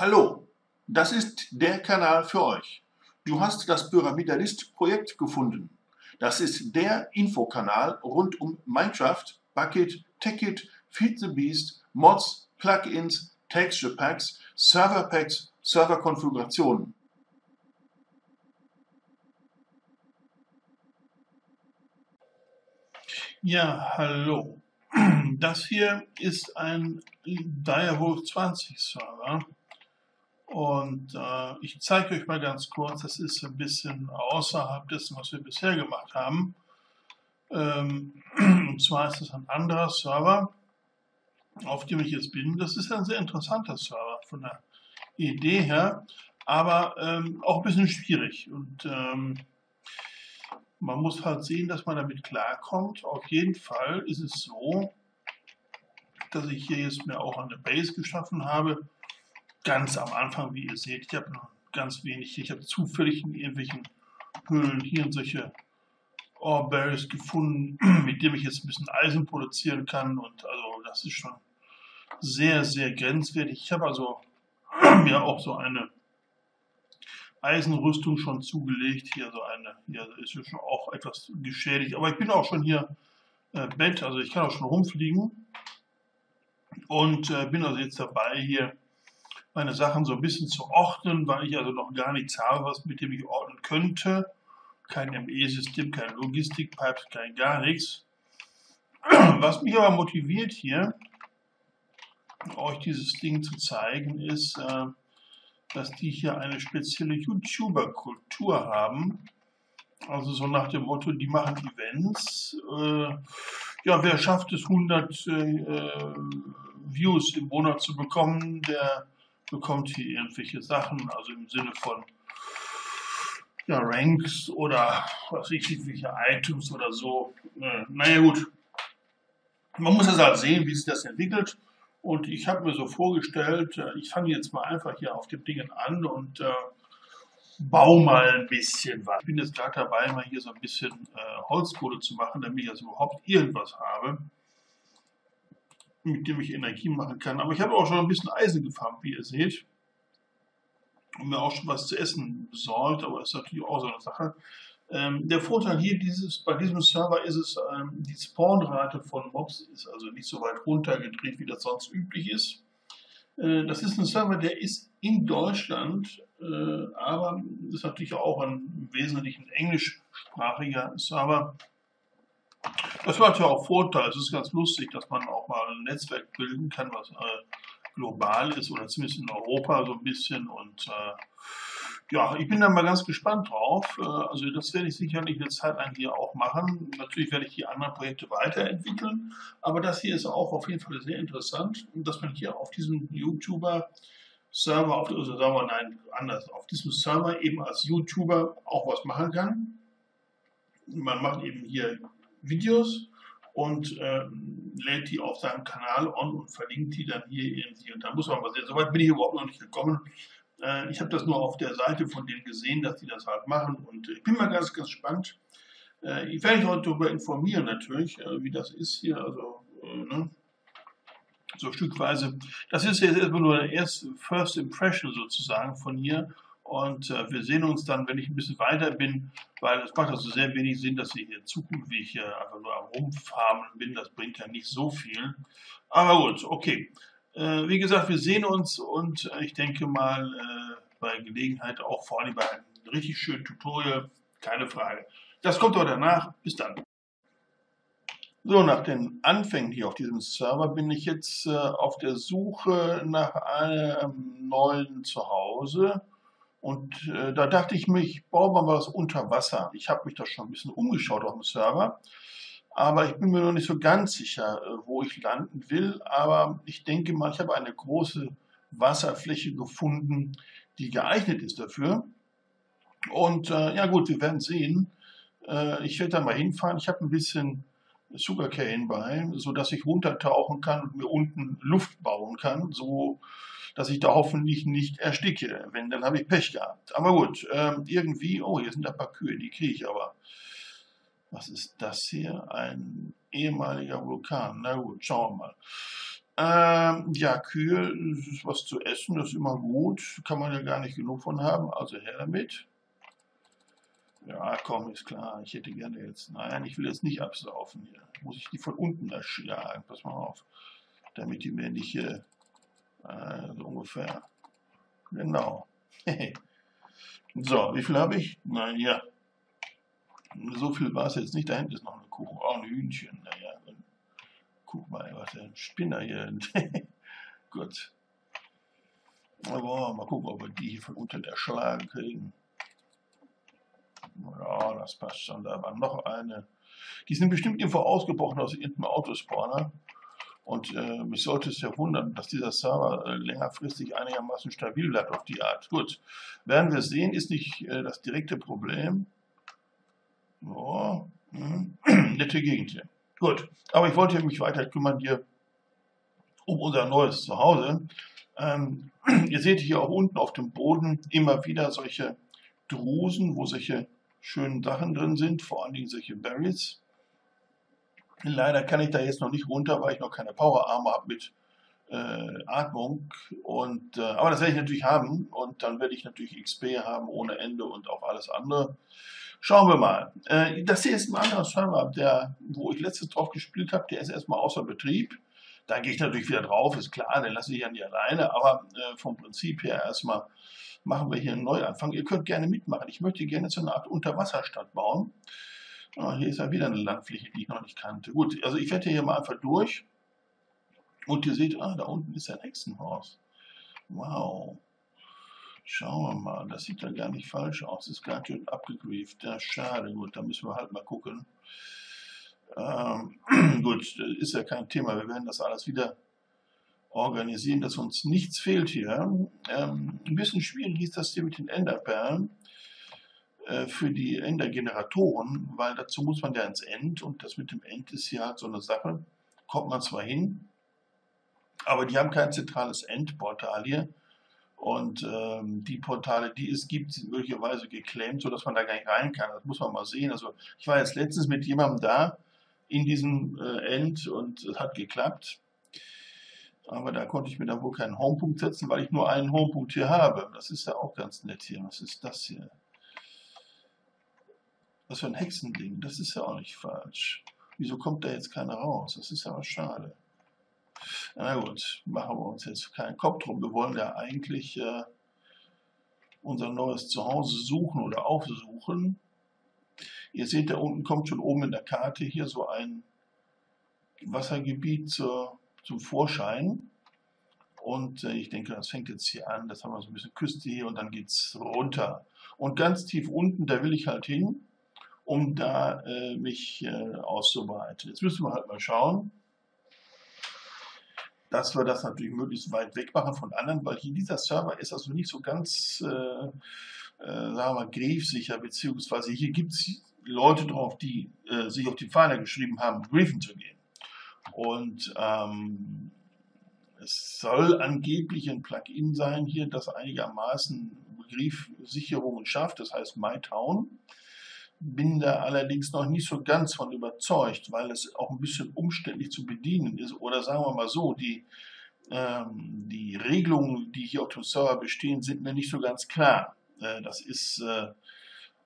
Hallo, das ist der Kanal für euch. Du hast das Pyramidalist-Projekt gefunden. Das ist der Infokanal rund um Minecraft, Bucket, Techit, Feed the Beast, Mods, Plugins, Texture Packs, Server Packs, Serverkonfigurationen. Ja, hallo. Das hier ist ein Direwolf 20 Server. Und äh, ich zeige euch mal ganz kurz, das ist ein bisschen außerhalb dessen, was wir bisher gemacht haben. Ähm, und zwar ist es ein anderer Server, auf dem ich jetzt bin. Das ist ein sehr interessanter Server von der Idee her, aber ähm, auch ein bisschen schwierig. Und ähm, man muss halt sehen, dass man damit klarkommt. Auf jeden Fall ist es so, dass ich hier jetzt mir auch eine Base geschaffen habe. Ganz am Anfang, wie ihr seht, ich habe noch ganz wenig. Ich habe zufällig in irgendwelchen Höhlen hier solche Oreberries gefunden, mit dem ich jetzt ein bisschen Eisen produzieren kann. Und also das ist schon sehr, sehr grenzwertig. Ich habe also mir auch so eine Eisenrüstung schon zugelegt. Hier so eine, hier ist schon auch etwas geschädigt. Aber ich bin auch schon hier äh, Bett, also ich kann auch schon rumfliegen. Und äh, bin also jetzt dabei, hier meine Sachen so ein bisschen zu ordnen, weil ich also noch gar nichts habe, was mit dem ich ordnen könnte. Kein ME-System, kein Logistikpipe, kein gar nichts. Was mich aber motiviert hier, euch dieses Ding zu zeigen, ist, äh, dass die hier eine spezielle YouTuber-Kultur haben. Also so nach dem Motto, die machen Events. Äh, ja, wer schafft es, 100 äh, Views im Monat zu bekommen, der bekommt hier irgendwelche Sachen, also im Sinne von ja, Ranks oder was ich, irgendwelche Items oder so. Äh, naja gut, man muss das halt sehen, wie sich das entwickelt. Und ich habe mir so vorgestellt, äh, ich fange jetzt mal einfach hier auf dem Ding an und äh, baue mal ein bisschen was. Ich bin jetzt gerade dabei, mal hier so ein bisschen äh, Holzkohle zu machen, damit ich also überhaupt irgendwas habe, mit dem ich Energie machen kann. Aber ich habe auch schon ein bisschen Eisen gefarmt, wie ihr seht. Und mir auch schon was zu essen besorgt, aber ist natürlich auch so eine Sache. Ähm, der Vorteil hier dieses, bei diesem Server ist es, ähm, die Spawnrate von Mobs ist also nicht so weit runtergedreht, wie das sonst üblich ist. Äh, das ist ein Server, der ist in Deutschland, äh, aber ist natürlich auch ein wesentlich englischsprachiger Server. Das hat ja auch Vorteile. Es ist ganz lustig, dass man auch mal ein Netzwerk bilden kann, was äh, global ist oder zumindest in Europa so ein bisschen und äh, ja, ich bin da mal ganz gespannt drauf. Äh, also das werde ich sicherlich eine Zeit lang hier auch machen. Natürlich werde ich die anderen Projekte weiterentwickeln, aber das hier ist auch auf jeden Fall sehr interessant, dass man hier auf diesem YouTuber Server, auf, also sagen wir nein, anders, auf diesem Server eben als YouTuber auch was machen kann. Man macht eben hier Videos und äh, lädt die auf seinem Kanal on und verlinkt die dann hier irgendwie. Und da muss man mal sehen, soweit bin ich überhaupt noch nicht gekommen. Äh, ich habe das nur auf der Seite von denen gesehen, dass die das halt machen und ich bin mal ganz, ganz gespannt. Äh, ich werde mich heute darüber informieren natürlich, äh, wie das ist hier, also ne? so stückweise. Das ist jetzt erstmal nur der erste First Impression sozusagen von hier und äh, wir sehen uns dann, wenn ich ein bisschen weiter bin, weil es macht also sehr wenig Sinn, dass ich hier ich hier einfach nur am Rumfarmen bin. Das bringt ja nicht so viel. Aber gut, okay. Äh, wie gesagt, wir sehen uns und ich denke mal äh, bei Gelegenheit auch vor allem bei einem richtig schönen Tutorial, keine Frage. Das kommt aber danach. Bis dann. So, nach den Anfängen hier auf diesem Server bin ich jetzt äh, auf der Suche nach einem neuen Zuhause. Und äh, da dachte ich mir, ich baue mal was unter Wasser. Ich habe mich da schon ein bisschen umgeschaut auf dem Server aber ich bin mir noch nicht so ganz sicher, äh, wo ich landen will. Aber ich denke mal, ich habe eine große Wasserfläche gefunden, die geeignet ist dafür. Und äh, ja gut, wir werden sehen. Äh, ich werde da mal hinfahren. Ich habe ein bisschen Sugarcane bei, so dass ich runtertauchen kann und mir unten Luft bauen kann, so dass ich da hoffentlich nicht ersticke. Wenn, dann habe ich Pech gehabt. Aber gut, äh, irgendwie, oh, hier sind ein paar Kühe, die kriege ich aber. Was ist das hier? Ein ehemaliger Vulkan. Na gut, schauen wir mal. Ähm, ja, kühl ist was zu essen, das ist immer gut. Kann man ja gar nicht genug von haben, also her damit. Ja, komm, ist klar. Ich hätte gerne jetzt. Nein, ich will jetzt nicht absaufen hier. Muss ich die von unten erschlagen? Pass mal auf. Damit die mir nicht hier äh, so ungefähr. Genau. so, wie viel habe ich? Na ja. So viel war es jetzt nicht. Da hinten ist noch eine Kuchen. Auch ein Hühnchen. Naja, guck mal, was ein Spinner hier. Gut. Aber mal gucken, ob wir die hier von unten erschlagen kriegen. Ja, das passt schon. Da war noch eine. Die sind bestimmt irgendwo ausgebrochen aus irgendeinem Autospawner. Und äh, mich sollte es ja wundern, dass dieser Server äh, längerfristig einigermaßen stabil bleibt auf die Art. Gut, werden wir sehen, ist nicht äh, das direkte Problem. Hm. nette Gegend hier. Gut, aber ich wollte mich weiter kümmern hier um unser neues Zuhause. Ähm, ihr seht hier auch unten auf dem Boden immer wieder solche Drusen, wo solche schönen Sachen drin sind, vor allen Dingen solche Berries. Leider kann ich da jetzt noch nicht runter, weil ich noch keine Powerarme habe mit äh, Atmung. Und, äh, aber das werde ich natürlich haben und dann werde ich natürlich XP haben ohne Ende und auch alles andere. Schauen wir mal. Äh, das hier ist ein anderer Server, der, wo ich letztes drauf gespielt habe, der ist erstmal außer Betrieb. Da gehe ich natürlich wieder drauf, ist klar, den lasse ich ja nicht alleine, aber äh, vom Prinzip her erstmal machen wir hier einen Neuanfang. Ihr könnt gerne mitmachen. Ich möchte gerne so eine Art Unterwasserstadt bauen. Oh, hier ist ja wieder eine Landfläche, die ich noch nicht kannte. Gut, also ich werde hier mal einfach durch. Und ihr seht, ah, da unten ist ein Hexenhaus. Wow. Schauen wir mal, das sieht ja gar nicht falsch aus. Das ist ganz schön abgegrieft. Ja, schade, gut, da müssen wir halt mal gucken. Ähm, gut, ist ja kein Thema. Wir werden das alles wieder organisieren, dass uns nichts fehlt hier. Ähm, ein bisschen schwierig ist das hier mit den Enderperlen für die Endergeneratoren, weil dazu muss man ja ins End und das mit dem End ist hier halt so eine Sache. Kommt man zwar hin, aber die haben kein zentrales Endportal hier. Und ähm, die Portale, die es gibt, sind möglicherweise geclaimed, sodass man da gar nicht rein kann. Das muss man mal sehen. Also ich war jetzt letztens mit jemandem da in diesem äh, End und es hat geklappt. Aber da konnte ich mir dann wohl keinen Homepunkt setzen, weil ich nur einen Homepunkt hier habe. Das ist ja auch ganz nett hier. Was ist das hier? Was für ein Hexending. Das ist ja auch nicht falsch. Wieso kommt da jetzt keiner raus? Das ist ja was schade. Na gut, machen wir uns jetzt keinen Kopf drum. Wir wollen ja eigentlich äh, unser neues Zuhause suchen oder aufsuchen. Ihr seht, da unten kommt schon oben in der Karte hier so ein Wassergebiet zur zum Vorschein. Und äh, ich denke, das fängt jetzt hier an. Das haben wir so ein bisschen Küste hier und dann geht es runter. Und ganz tief unten, da will ich halt hin, um da äh, mich äh, auszuweiten. Jetzt müssen wir halt mal schauen, dass wir das natürlich möglichst weit weg machen von anderen, weil hier dieser Server ist also nicht so ganz, äh, äh, sagen wir mal, griefsicher, beziehungsweise hier gibt es Leute drauf, die äh, sich auf die Fahne geschrieben haben, griefen zu gehen. Und ähm, es soll angeblich ein Plugin sein hier, das einigermaßen Begriffssicherungen schafft, das heißt MyTown. Bin da allerdings noch nicht so ganz von überzeugt, weil es auch ein bisschen umständlich zu bedienen ist. Oder sagen wir mal so, die, ähm, die Regelungen, die hier auf dem Server bestehen, sind mir nicht so ganz klar. Äh, das ist äh,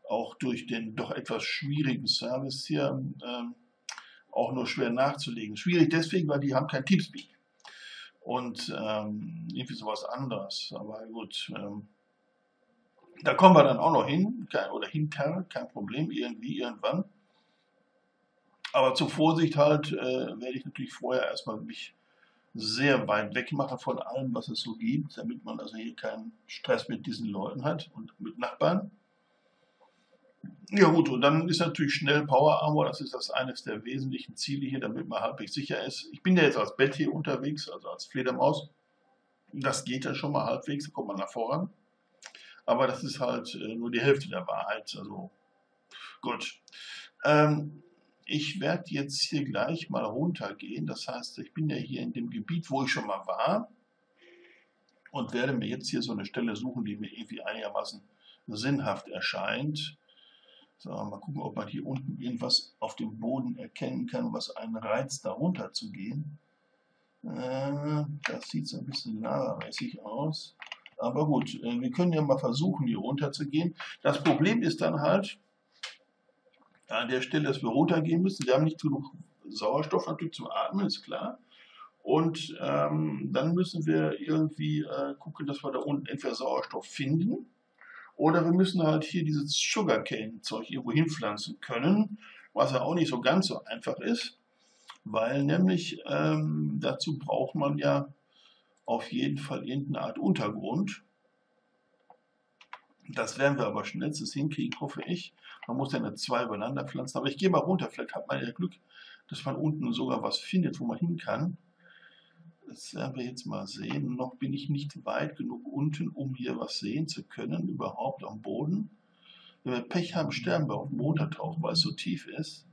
auch durch den doch etwas schwierigen Service hier ähm, auch nur schwer nachzulegen. Schwierig deswegen, weil die haben kein Teamspeak. Und ähm, irgendwie sowas anderes. Aber gut, ähm, da kommen wir dann auch noch hin, oder hinter, kein Problem, irgendwie, irgendwann. Aber zur Vorsicht halt äh, werde ich natürlich vorher erstmal mich sehr weit weg machen von allem, was es so gibt, damit man also hier keinen Stress mit diesen Leuten hat und mit Nachbarn. Ja gut, und dann ist natürlich schnell Power Armor, das ist das eines der wesentlichen Ziele hier, damit man halbwegs sicher ist. Ich bin ja jetzt als Bett hier unterwegs, also als Fledermaus. Das geht ja schon mal halbwegs, da kommt man nach voran. Aber das ist halt äh, nur die Hälfte der Wahrheit. Also gut. Ähm, ich werde jetzt hier gleich mal runtergehen. Das heißt, ich bin ja hier in dem Gebiet, wo ich schon mal war. Und werde mir jetzt hier so eine Stelle suchen, die mir irgendwie einigermaßen sinnhaft erscheint. So, mal gucken, ob man hier unten irgendwas auf dem Boden erkennen kann, was einen reizt, da runter zu gehen. Äh, das sieht so ein bisschen lavamäßig aus. Aber gut, äh, wir können ja mal versuchen, hier runter zu gehen. Das Problem ist dann halt, an der Stelle, dass wir runtergehen müssen. Wir haben nicht genug Sauerstoff natürlich zum Atmen, ist klar. Und ähm, dann müssen wir irgendwie äh, gucken, dass wir da unten entweder Sauerstoff finden oder wir müssen halt hier dieses Sugarcane-Zeug irgendwo hinpflanzen können, was ja auch nicht so ganz so einfach ist, weil nämlich ähm, dazu braucht man ja auf jeden Fall irgendeine Art Untergrund. Das werden wir aber schnellstens hinkriegen, hoffe ich. Man muss ja eine zwei übereinander pflanzen. Aber ich gehe mal runter. Vielleicht hat man ja Glück, dass man unten sogar was findet, wo man hin kann. Das werden wir jetzt mal sehen. Noch bin ich nicht weit genug unten, um hier was sehen zu können, überhaupt am Boden. Wenn wir Pech haben, sterben wir auf dem Untertauchen, weil es so tief ist.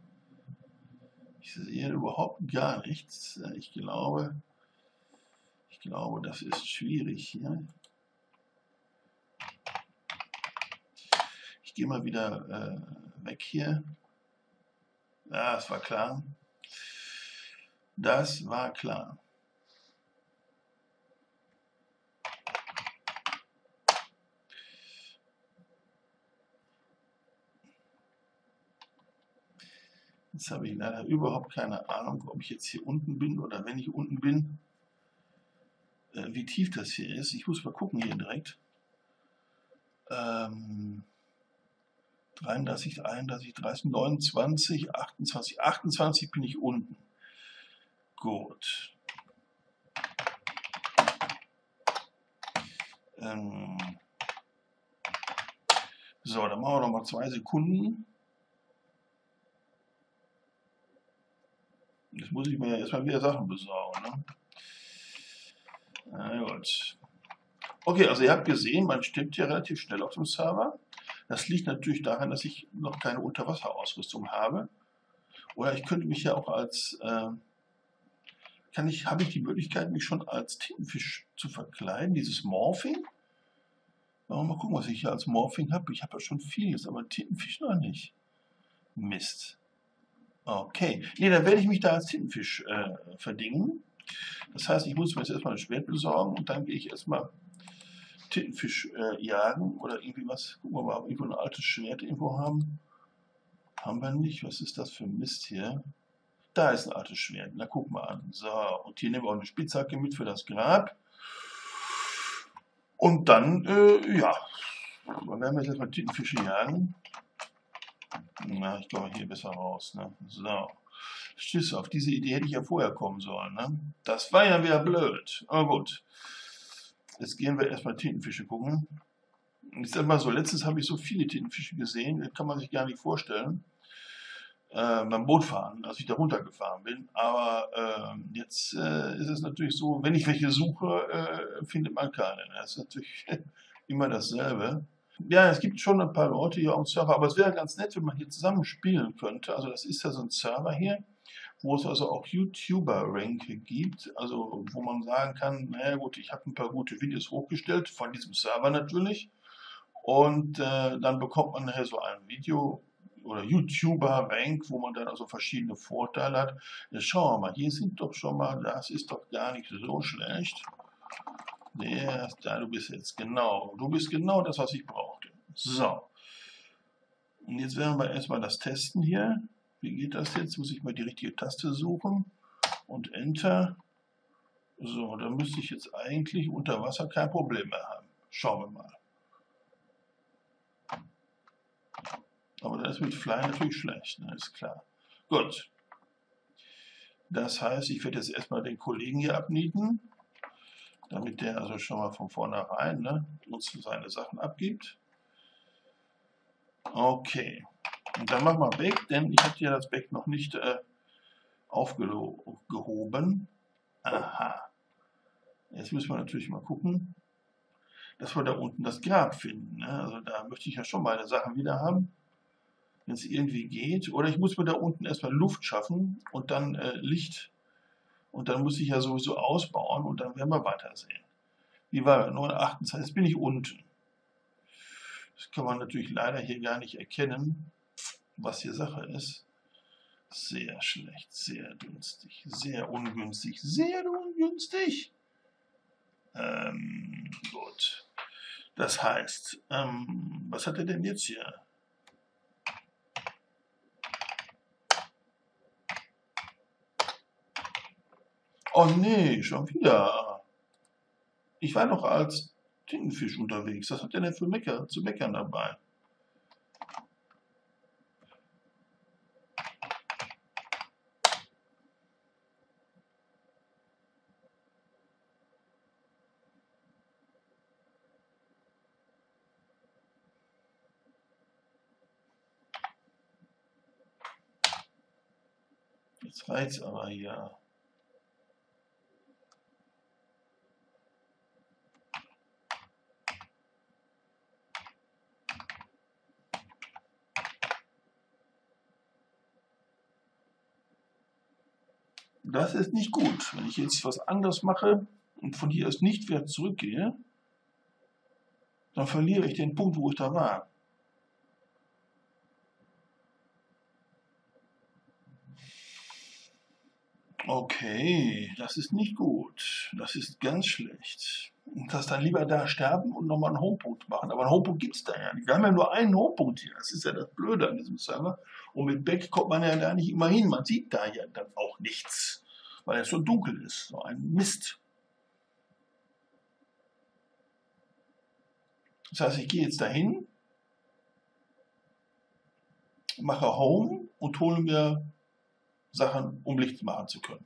Ich sehe überhaupt gar nichts. Ich glaube, ich glaube, das ist schwierig hier. Ich gehe mal wieder äh, weg hier. Ja, das war klar. Das war klar. Jetzt habe ich leider überhaupt keine Ahnung, ob ich jetzt hier unten bin oder wenn ich unten bin, äh, wie tief das hier ist. Ich muss mal gucken hier direkt. Ähm, 33, 31, 30, 29, 28, 28 bin ich unten. Gut. Ähm, so, dann machen wir noch mal zwei Sekunden. Jetzt muss ich mir erstmal wieder Sachen besorgen. Ne? Na gut. Okay, also ihr habt gesehen, man stimmt hier relativ schnell auf dem Server. Das liegt natürlich daran, dass ich noch keine Unterwasserausrüstung habe. Oder ich könnte mich ja auch als, äh, kann ich, habe ich die Möglichkeit, mich schon als Tintenfisch zu verkleiden, dieses Morphing? Mal gucken, was ich hier als Morphing habe. Ich habe ja schon vieles, aber Tintenfisch noch nicht. Mist. Okay. Nee, dann werde ich mich da als Tintenfisch äh, verdingen. Das heißt, ich muss mir jetzt erstmal ein Schwert besorgen und dann gehe ich erstmal Tintenfisch äh, jagen oder irgendwie was. Gucken wir mal, ob wir irgendwo ein altes Schwert irgendwo haben. Haben wir nicht. Was ist das für ein Mist hier? Da ist ein altes Schwert. Na, guck mal an. So, und hier nehmen wir auch eine Spitzhacke mit für das Grab. Und dann, äh, ja, dann werden wir jetzt erstmal Tintenfische jagen. Na, ich glaube hier besser raus. Ne? So. Tschüss, auf diese Idee hätte ich ja vorher kommen sollen. Ne? Das war ja wieder blöd. Aber gut. Jetzt gehen wir erstmal Tintenfische gucken. Ich sag mal so, letztens habe ich so viele Tintenfische gesehen, das kann man sich gar nicht vorstellen. Äh, beim Bootfahren, als ich da runtergefahren bin. Aber äh, jetzt äh, ist es natürlich so, wenn ich welche suche, äh, findet man keine. Das ist natürlich immer dasselbe. Ja, es gibt schon ein paar Leute hier am Server, aber es wäre ganz nett, wenn man hier zusammen spielen könnte. Also das ist ja so ein Server hier, wo es also auch YouTuber-Ranke gibt, also wo man sagen kann, naja gut, ich habe ein paar gute Videos hochgestellt, von diesem Server natürlich. Und äh, dann bekommt man nachher so ein Video oder YouTuber-Rank, wo man dann also verschiedene Vorteile hat. Jetzt schauen wir mal, hier sind doch schon mal, das ist doch gar nicht so schlecht. Der, da, du bist jetzt genau, du bist genau das, was ich brauchte. So. Und jetzt werden wir erstmal das testen hier. Wie geht das jetzt? Muss ich mal die richtige Taste suchen und Enter. So, dann müsste ich jetzt eigentlich unter Wasser kein Problem mehr haben. Schauen wir mal. Aber das mit Fly natürlich schlecht, ne? ist klar. Gut. Das heißt, ich werde jetzt erstmal den Kollegen hier abnieten damit der also schon mal von vornherein ne, uns seine Sachen abgibt. Okay, und dann machen wir Back, denn ich hatte ja das Back noch nicht äh, aufgehoben. Aha. Jetzt müssen wir natürlich mal gucken, dass wir da unten das Grab finden. Ne? Also da möchte ich ja schon meine Sachen wieder haben, wenn es irgendwie geht. Oder ich muss mir da unten erstmal Luft schaffen und dann äh, Licht und dann muss ich ja sowieso ausbauen und dann werden wir weitersehen. Wie war 928? Jetzt bin ich unten. Das kann man natürlich leider hier gar nicht erkennen, was hier Sache ist. Sehr schlecht, sehr günstig, sehr ungünstig, sehr ungünstig. Ähm, gut. Das heißt, ähm, was hat er denn jetzt hier? Oh nee, schon wieder. Ich war noch als Tintenfisch unterwegs. Was hat der denn für Mecker, zu meckern dabei? Jetzt reizt aber hier. Das ist nicht gut. Wenn ich jetzt was anderes mache und von hier aus nicht wieder zurückgehe, dann verliere ich den Punkt, wo ich da war. Okay, das ist nicht gut. Das ist ganz schlecht. Und das dann lieber da sterben und nochmal einen Homepunkt machen. Aber einen Homepunkt gibt es da ja nicht. Wir haben ja nur einen Homepunkt hier. Das ist ja das Blöde an diesem Server. Und mit Back kommt man ja da nicht immer hin. Man sieht da ja dann auch nichts, weil es so dunkel ist. So ein Mist. Das heißt, ich gehe jetzt dahin, mache Home und hole mir Sachen, um Licht machen zu können.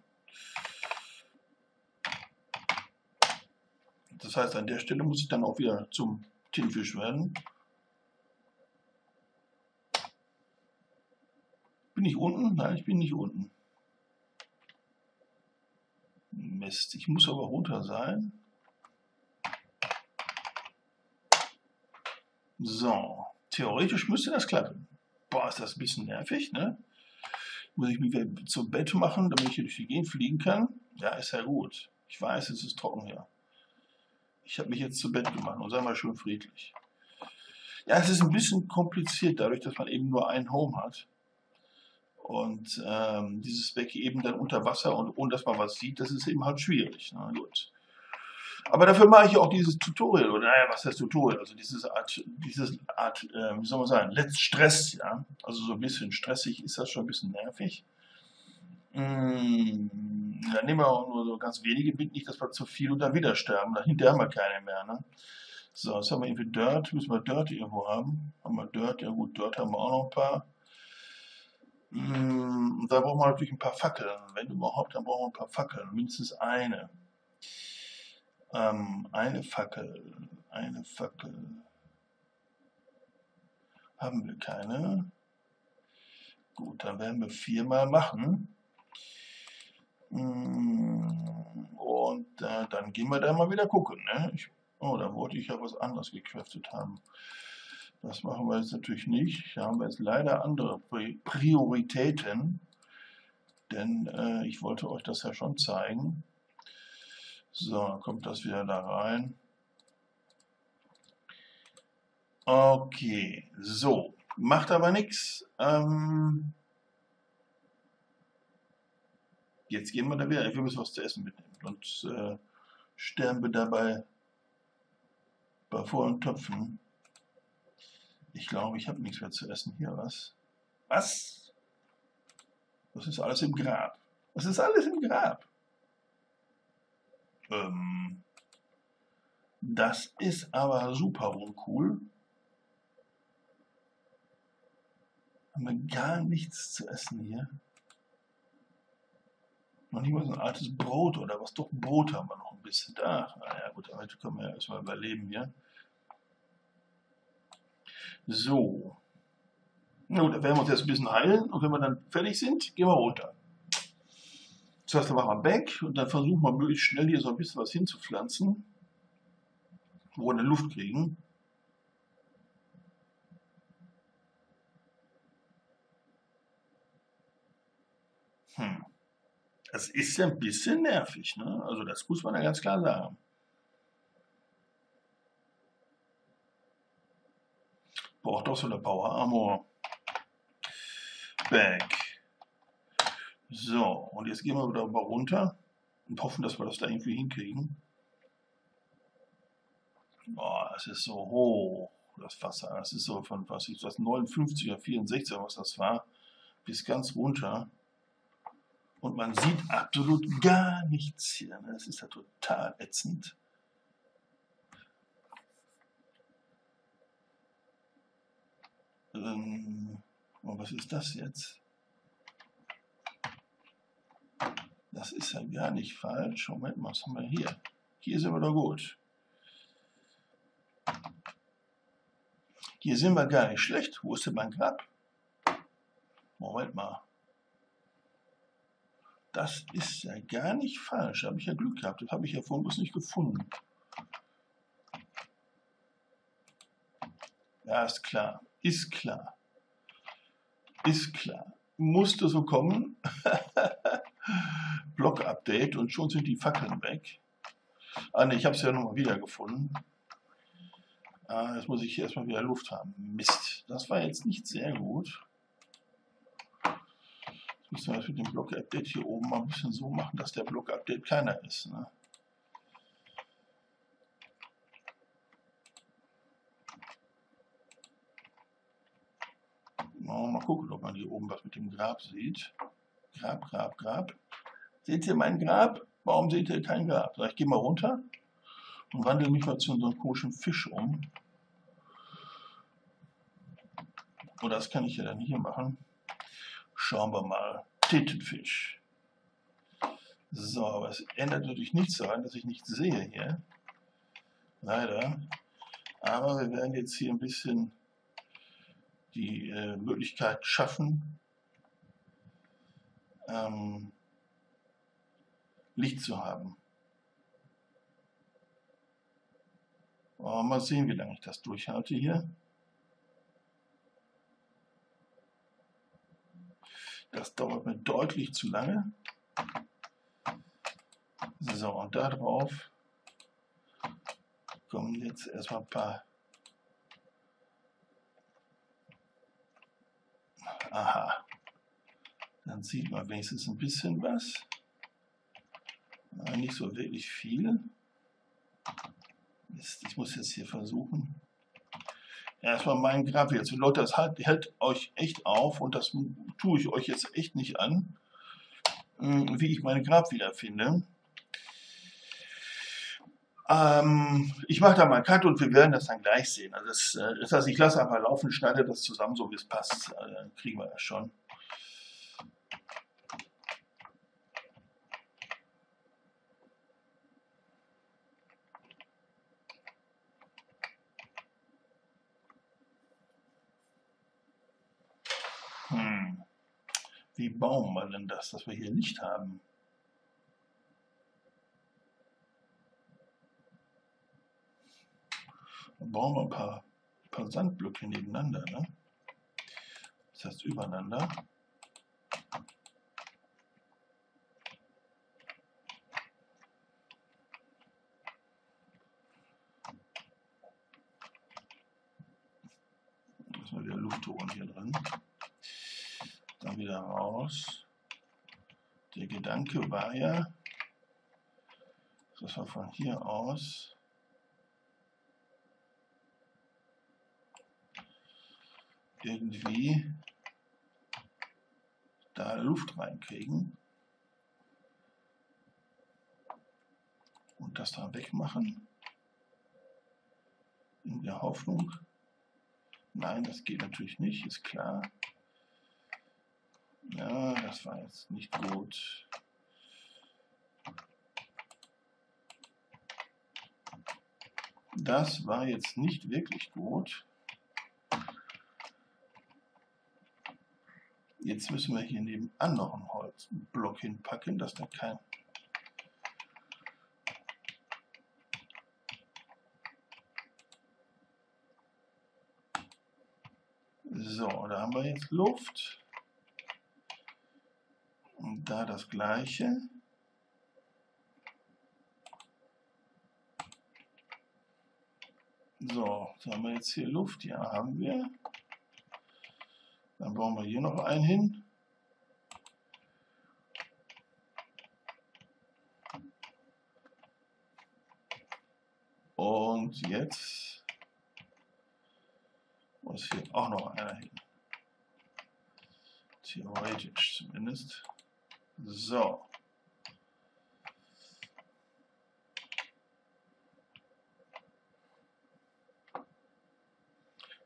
Das heißt, an der Stelle muss ich dann auch wieder zum Tintenfisch werden. Bin ich unten? Nein, ich bin nicht unten. Mist, ich muss aber runter sein. So, theoretisch müsste das klappen. Boah, ist das ein bisschen nervig, ne? Muss ich mich wieder zum Bett machen, damit ich hier durch die Gegend fliegen kann? Ja, ist ja gut. Ich weiß, es ist trocken hier. Ich habe mich jetzt zu Bett gemacht und sei mal schön friedlich. Ja, es ist ein bisschen kompliziert, dadurch, dass man eben nur ein Home hat. Und ähm, dieses Becken eben dann unter Wasser und ohne dass man was sieht, das ist eben halt schwierig. Na gut. Aber dafür mache ich auch dieses Tutorial, oder naja, was heißt Tutorial? Also dieses Art, dieses Art, äh, wie soll man sagen, Let's Stress, ja. Also so ein bisschen stressig ist das schon ein bisschen nervig. Mm, dann nehmen wir auch nur so ganz wenige mit, nicht, dass wir zu viel und dann wieder sterben. Dahinter haben wir keine mehr, ne? So, jetzt haben wir irgendwie Dirt, müssen wir Dirt irgendwo haben. Haben wir Dirt, ja gut, Dirt haben wir auch noch ein paar. Mm, da brauchen wir natürlich ein paar Fackeln. Wenn überhaupt, dann brauchen wir ein paar Fackeln. Mindestens eine. Ähm, eine Fackel. Eine Fackel. Haben wir keine. Gut, dann werden wir viermal machen. Mm, und äh, dann gehen wir da mal wieder gucken. Ne? Ich, oh, da wollte ich ja was anderes gecraftet haben. Das machen wir jetzt natürlich nicht. Da haben wir jetzt leider andere Prioritäten. Denn äh, ich wollte euch das ja schon zeigen. So, kommt das wieder da rein. Okay, so. Macht aber nichts. Ähm, jetzt gehen wir da wieder. Wir müssen was zu essen mitnehmen. Sonst äh, sterben wir dabei bei vollen Töpfen. Ich glaube, ich habe nichts mehr zu essen. Hier, was? Was? Das ist alles im Grab. Das ist alles im Grab. Ähm, das ist aber super uncool. Haben wir gar nichts zu essen hier. Noch nicht mal so ein altes Brot oder was. Doch, Brot haben wir noch ein bisschen da. Naja, gut, heute können wir ja erstmal überleben hier. So. Na gut, dann werden wir uns jetzt ein bisschen heilen und wenn wir dann fertig sind, gehen wir runter. Dann machen wir Back und dann versuchen wir möglichst schnell hier so ein bisschen was hinzupflanzen, wo wir eine Luft kriegen. Hm. Das ist ja ein bisschen nervig, ne? Also das muss man ja ganz klar sagen. Braucht doch so eine Power Armor. Back. So, und jetzt gehen wir wieder mal runter und hoffen, dass wir das da irgendwie hinkriegen. Boah, es ist so hoch, das Wasser. Das ist so von, was ich das 59er, 64er, was das war, bis ganz runter. Und man sieht absolut gar nichts hier. Ne? Das ist ja total ätzend. Ähm, oh, was ist das jetzt? Das ist ja gar nicht falsch. Moment mal, was haben wir hier? Hier sind wir doch gut. Hier sind wir gar nicht schlecht. Wo ist denn mein Grab? Moment mal. Das ist ja gar nicht falsch. Da habe ich ja Glück gehabt. Das habe ich ja vorhin bloß nicht gefunden. Ja, ist klar. Ist klar. Ist klar. Musste so kommen. Block-Update und schon sind die Fackeln weg. Ah ne, ich habe es ja nochmal wieder gefunden. Ah, jetzt muss ich hier erstmal wieder Luft haben. Mist. Das war jetzt nicht sehr gut. Jetzt müssen wir das mit dem Block-Update hier oben mal ein bisschen so machen, dass der Block-Update kleiner ist. Ne? Mal gucken, ob man hier oben was mit dem Grab sieht. Grab, Grab, Grab. Seht ihr mein Grab? Warum seht ihr kein Grab? So, ich gehe mal runter und wandle mich mal zu unserem komischen Fisch um. Und das kann ich ja dann hier machen. Schauen wir mal. Tintenfisch. So, aber es ändert natürlich nichts daran, dass ich nichts sehe hier. Leider. Aber wir werden jetzt hier ein bisschen die äh, Möglichkeit schaffen, ähm, Licht zu haben. Mal sehen, wie lange ich das durchhalte hier. Das dauert mir deutlich zu lange. So, und darauf kommen jetzt erstmal ein paar Aha. Dann sieht man wenigstens ein bisschen was. Nicht so wirklich viel. Ich muss jetzt hier versuchen. Erstmal mein Graph jetzt. Leute, das halt, hält euch echt auf und das tue ich euch jetzt echt nicht an, hm, wie ich meine Grab wiederfinde. Ähm, ich mache da mal Cut und wir werden das dann gleich sehen. Also das, äh, das heißt, ich lasse einfach laufen, schneide das zusammen, so wie es passt. Also dann kriegen wir das schon. Hm. Bauen wir denn das, dass wir hier nicht haben? Dann bauen wir ein paar, ein paar Sandblöcke nebeneinander. Ne? Das heißt übereinander. Lassen wir wieder Luft holen hier drin. Dann wieder raus. Der Gedanke war ja, dass wir von hier aus irgendwie da Luft reinkriegen und das da wegmachen in der Hoffnung, nein, das geht natürlich nicht, ist klar. Ja, das war jetzt nicht gut. Das war jetzt nicht wirklich gut. Jetzt müssen wir hier nebenan noch einen Holzblock hinpacken, dass da kein So, da haben wir jetzt Luft da das gleiche. So, so haben wir jetzt hier Luft, ja haben wir. Dann bauen wir hier noch einen hin. Und jetzt muss hier auch noch einer hin. Theoretisch zumindest. So.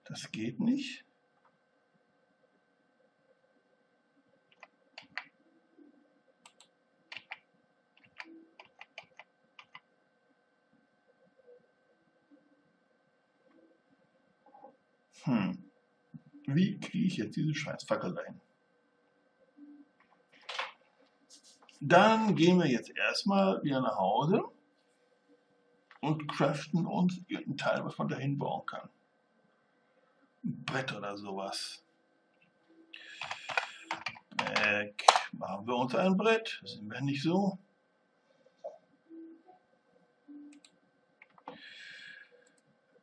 Das geht nicht. Hm. Wie kriege ich jetzt diese Scheißfackel dahin? Dann gehen wir jetzt erstmal wieder nach Hause und craften uns irgendein Teil, was man dahin bauen kann. Ein Brett oder sowas. Weg. Machen wir uns ein Brett. Sind wir nicht so?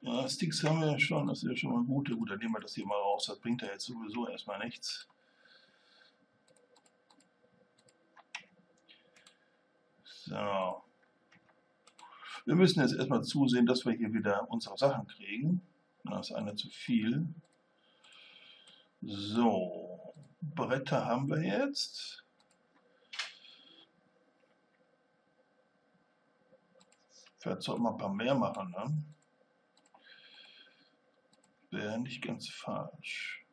Ja, Sticks haben wir ja schon, das ist ja schon mal gut. Gut, dann nehmen wir das hier mal raus. Das bringt ja jetzt sowieso erstmal nichts. So. Wir müssen jetzt erstmal zusehen, dass wir hier wieder unsere Sachen kriegen. Das ist eine zu viel. So. Bretter haben wir jetzt. Vielleicht sollten wir ein paar mehr machen, ne? Wäre nicht ganz falsch.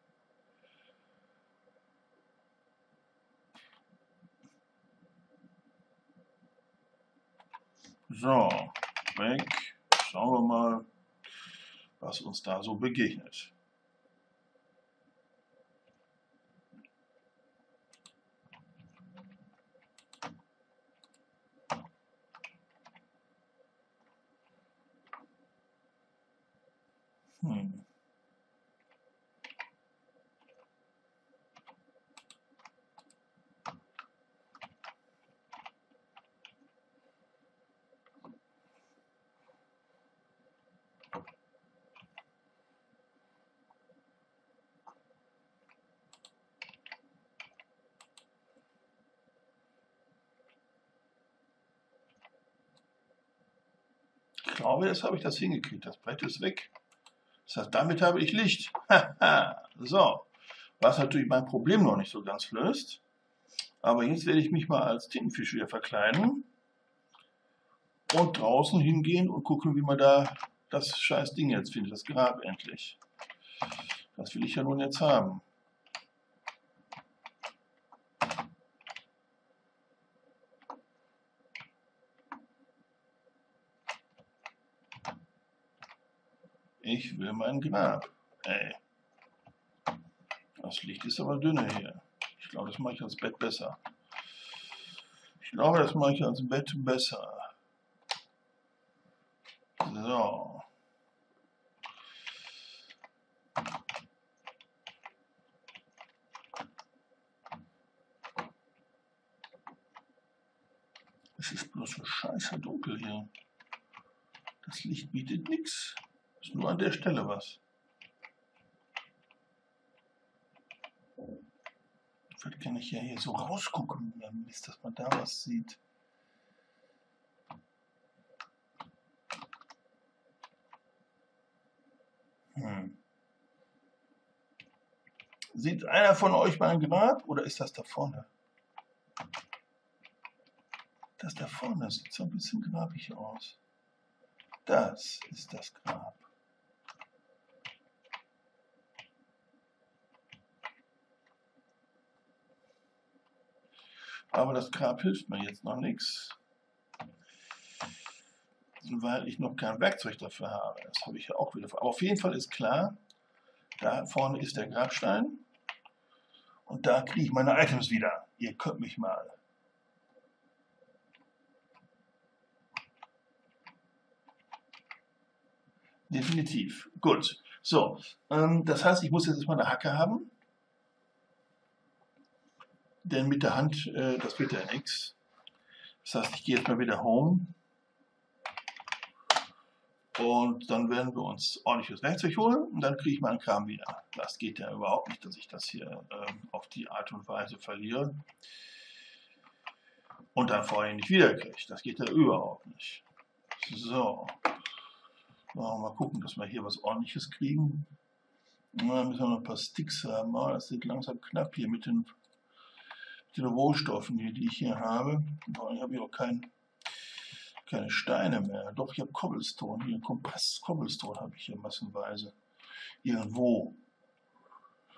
So, weg. Schauen wir mal, was uns da so begegnet. Hm. Ich glaube, jetzt habe ich das hingekriegt. Das Brett ist weg. Das heißt, damit habe ich Licht. so, was natürlich mein Problem noch nicht so ganz löst. Aber jetzt werde ich mich mal als Tintenfisch wieder verkleiden und draußen hingehen und gucken, wie man da das scheiß Ding jetzt findet, das Grab endlich. Das will ich ja nun jetzt haben. Ich will mein Grab. Ey. Das Licht ist aber dünner hier. Ich glaube, das mache ich als Bett besser. Ich glaube, das mache ich als Bett besser. So. Es ist bloß so scheiße dunkel hier. Das Licht bietet nichts. Ist nur an der Stelle was. Vielleicht kann ich ja hier so rausgucken, Mist, dass man da was sieht. Hm. Sieht einer von euch mein Grab oder ist das da vorne? Das da vorne sieht so ein bisschen grabig aus. Das ist das Grab. Aber das Grab hilft mir jetzt noch nichts, weil ich noch kein Werkzeug dafür habe. Das habe ich ja auch wieder. Aber auf jeden Fall ist klar, da vorne ist der Grabstein und da kriege ich meine Items wieder. Ihr könnt mich mal. Definitiv. Gut. So, ähm, das heißt, ich muss jetzt erstmal eine Hacke haben. Denn mit der Hand, äh, das wird ja nichts. Das heißt, ich gehe jetzt mal wieder home. Und dann werden wir uns ordentliches Werkzeug holen und dann kriege ich meinen Kram wieder. Das geht ja überhaupt nicht, dass ich das hier ähm, auf die Art und Weise verliere. Und dann vorher nicht wiederkriege. Das geht ja überhaupt nicht. So. mal gucken, dass wir hier was ordentliches kriegen. Na, müssen wir noch ein paar Sticks haben. Oh, das wird langsam knapp hier mit den, den Rohstoffen, hier, die ich hier habe. Ich habe hier auch kein, keine Steine mehr. Doch, ich habe Cobblestone. Hier, Kompass Cobblestone habe ich hier massenweise. Irgendwo.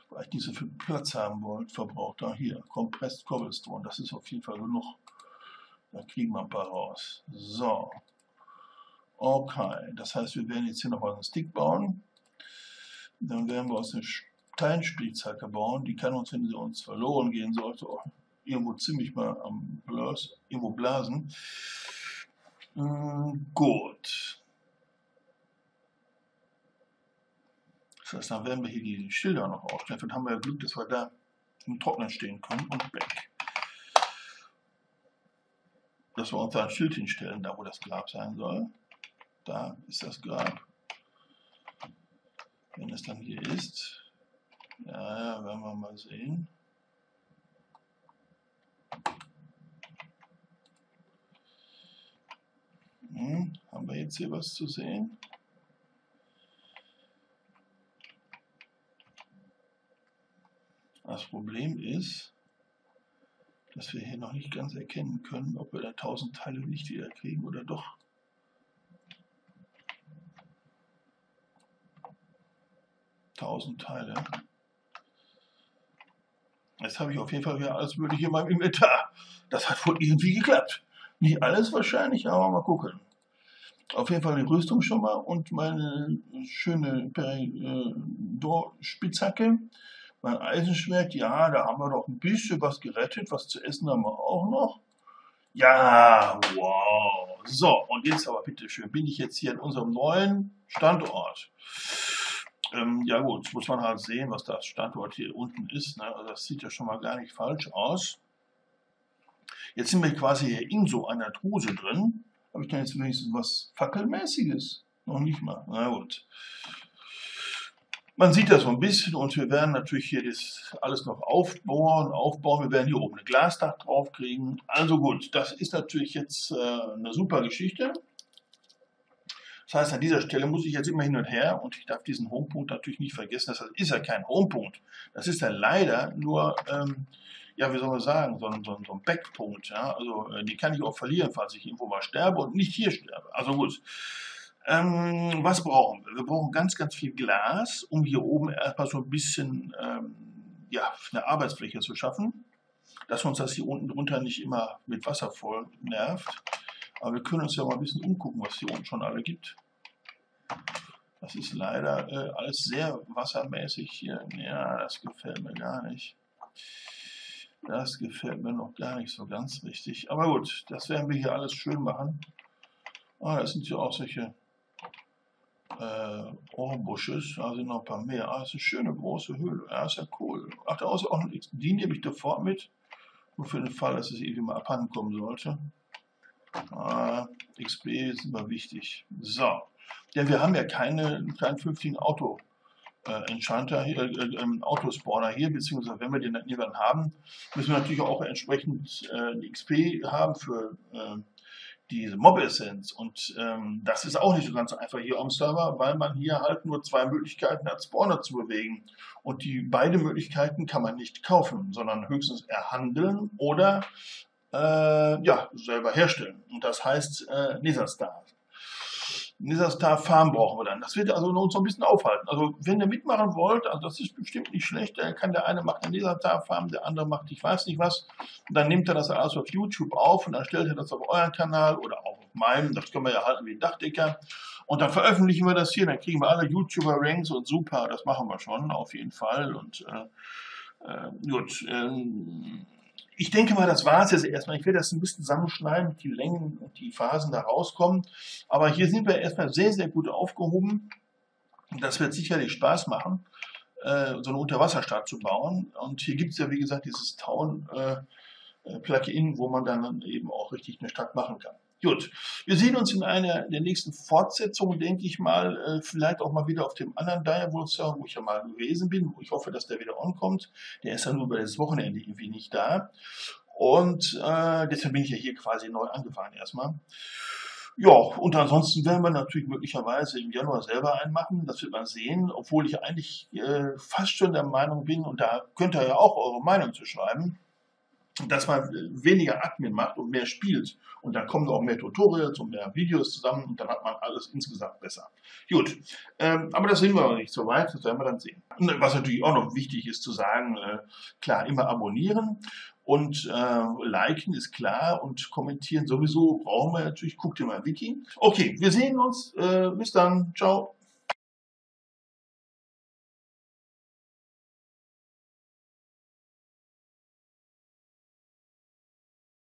Weil ich nicht so viel Platz haben wollte, verbraucht. Da hier, Compressed Cobblestone. Das ist auf jeden Fall genug. Da kriegen wir ein paar raus. So. Okay, das heißt, wir werden jetzt hier noch mal einen Stick bauen. Dann werden wir aus einer Steinspitzhacke bauen. Die kann uns, wenn sie uns verloren gehen sollte, auch irgendwo ziemlich mal am Blas, irgendwo blasen. Hm, gut. Das heißt, dann werden wir hier die Schilder noch aufstellen. Dann haben wir Glück, dass wir da im Trocknen stehen können und weg. Dass wir uns da ein Schild hinstellen, da wo das Grab sein soll. Da ist das Grab. Wenn es dann hier ist, ja, werden wir mal sehen. Hm, haben wir jetzt hier was zu sehen? Das Problem ist, dass wir hier noch nicht ganz erkennen können, ob wir da 1000 Teile nicht wieder kriegen oder doch. 1000 Teile. Jetzt habe ich auf jeden Fall wieder alles Mögliche in meinem Inventar. Das hat wohl irgendwie geklappt. Nicht alles wahrscheinlich, aber mal gucken. Auf jeden Fall die Rüstung schon mal und meine schöne Spitzhacke. Mein Eisenschwert, ja, da haben wir doch ein bisschen was gerettet. Was zu essen haben wir auch noch. Ja, wow. So, und jetzt aber bitte schön, bin ich jetzt hier in unserem neuen Standort. Ähm, ja gut, muss man halt sehen, was das Standort hier unten ist. Ne? Also das sieht ja schon mal gar nicht falsch aus. Jetzt sind wir quasi hier in so einer Truse drin. Habe ich da jetzt wenigstens was Fackelmäßiges? Noch nicht mal. Na gut. Man sieht das so ein bisschen und wir werden natürlich hier das alles noch aufbauen, aufbauen. Wir werden hier oben ein Glasdach drauf kriegen. Also gut, das ist natürlich jetzt äh, eine super Geschichte. Das heißt, an dieser Stelle muss ich jetzt immer hin und her und ich darf diesen Homepunkt natürlich nicht vergessen. Das ist ja kein Homepunkt. Das ist ja leider nur, ähm, ja, wie soll man sagen, so ein, so ein, so ein Backpunkt. Ja? Also äh, die kann ich auch verlieren, falls ich irgendwo mal sterbe und nicht hier sterbe. Also gut. Ähm, was brauchen wir? Wir brauchen ganz, ganz viel Glas, um hier oben erstmal so ein bisschen ähm, ja, eine Arbeitsfläche zu schaffen, dass uns das hier unten drunter nicht immer mit Wasser voll nervt. Aber wir können uns ja mal ein bisschen umgucken, was hier unten schon alle gibt. Das ist leider äh, alles sehr wassermäßig hier. Ja, das gefällt mir gar nicht. Das gefällt mir noch gar nicht so ganz richtig. Aber gut, das werden wir hier alles schön machen. Ah, das sind ja auch solche äh, Ohrbusches. Da sind noch ein paar mehr. Ah, das ist eine schöne große Höhle. Ja, ist ja cool. Ach, da ist auch ein Die nehme ich sofort mit. Nur für den Fall, dass es irgendwie mal abhanden kommen sollte. Ah, XP ist immer wichtig. So. Ja, wir haben ja keine, keinen vernünftigen Auto. Äh, Enchanter äh, äh, Autospawner hier, beziehungsweise wenn wir den irgendwann haben, müssen wir natürlich auch entsprechend äh, XP haben für äh, diese Mob-Essenz. Und ähm, das ist auch nicht so ganz einfach hier am Server, weil man hier halt nur zwei Möglichkeiten hat, Spawner zu bewegen. Und die beide Möglichkeiten kann man nicht kaufen, sondern höchstens erhandeln oder äh, ja, selber herstellen. Und das heißt äh, Nesastar. Nesastar Farm brauchen wir dann. Das wird also uns so ein bisschen aufhalten. Also wenn ihr mitmachen wollt, also das ist bestimmt nicht schlecht, dann kann der eine macht eine Nesastar Farm, der andere macht ich weiß nicht was. Und dann nimmt er das alles auf YouTube auf und dann stellt er das auf euren Kanal oder auch auf meinem. Das können wir ja halten wie Dachdecker. Und dann veröffentlichen wir das hier, dann kriegen wir alle YouTuber-Ranks und super, das machen wir schon, auf jeden Fall. Und äh, äh, gut, ähm, ich denke mal, das war es jetzt erstmal. Ich werde das ein bisschen zusammenschneiden, die Längen und die Phasen da rauskommen. Aber hier sind wir erstmal sehr, sehr gut aufgehoben. Das wird sicherlich Spaß machen, äh, so eine Unterwasserstadt zu bauen. Und hier gibt es ja, wie gesagt, dieses Town-Plugin, äh, wo man dann eben auch richtig eine Stadt machen kann. Gut, wir sehen uns in einer der nächsten Fortsetzungen, denke ich mal, äh, vielleicht auch mal wieder auf dem anderen Direwolf-Server, wo ich ja mal gewesen bin. Ich hoffe, dass der wieder onkommt. Der ist ja nur über das Wochenende irgendwie nicht da. Und äh, deshalb bin ich ja hier quasi neu angefahren erstmal. Ja, und ansonsten werden wir natürlich möglicherweise im Januar selber einen machen. Das wird man sehen, obwohl ich eigentlich äh, fast schon der Meinung bin, und da könnt ihr ja auch eure Meinung zu schreiben, dass man weniger Admin macht und mehr spielt. Und dann kommen auch mehr Tutorials und mehr Videos zusammen und dann hat man alles insgesamt besser. Gut, ähm, aber das sehen wir noch nicht so weit, das werden wir dann sehen. Und was natürlich auch noch wichtig ist zu sagen, äh, klar, immer abonnieren und äh, liken ist klar und kommentieren sowieso brauchen wir natürlich. Guckt ihr mal Wiki. Okay, wir sehen uns. Äh, bis dann. Ciao.